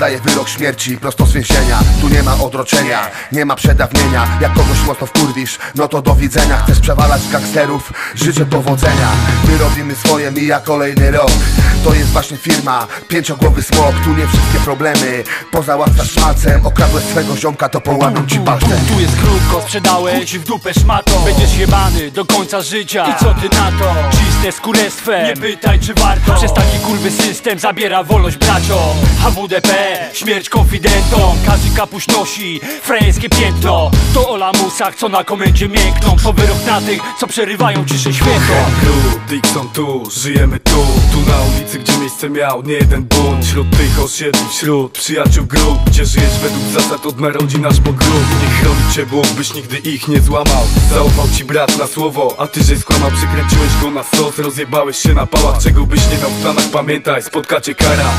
wydaje wyrok śmierci prosto z więzienia. Tu nie ma odroczenia, nie ma przedawnienia. Jak kogoś mocno wkurwisz, no to do widzenia. Chcesz przewalać gangsterów, życzę powodzenia. My robimy swoje, mija kolejny rok. To jest właśnie firma, pięciogłowy smok. Tu nie wszystkie problemy, pozałatwiasz palcem Okradłeś swego ziomka, to połamią ci palcem Tu jest krótko, sprzedałeś. W dupę szmato Będziesz jebany do końca życia. I co ty na to? Cisnę skórestwem Nie pytaj czy warto. Przez taki kurwy system zabiera wolność bracio HWDP, śmierć konfidentom Każdy kapuś nosi frajerskie piętno. To o lamusach, co na komendzie miękną To wyrok na tych, co przerywają ciszę świętą Crew, Dixon tu, żyjemy tu Tu na ulicy, gdzie miejsce miał nie jeden bunt Wśród tych osiedli, wśród przyjaciół grup Gdzie żyjesz według zasad od narodzin aż po grób Nie chroni cię Bóg, byś nigdy ich nie złamał. Zaufał ci brat na słowo, a ty żeś skłamał. Przykręciłeś go na sos, rozjebałeś się na pałach Czego byś nie dał w planach, pamiętaj, spotka cię kara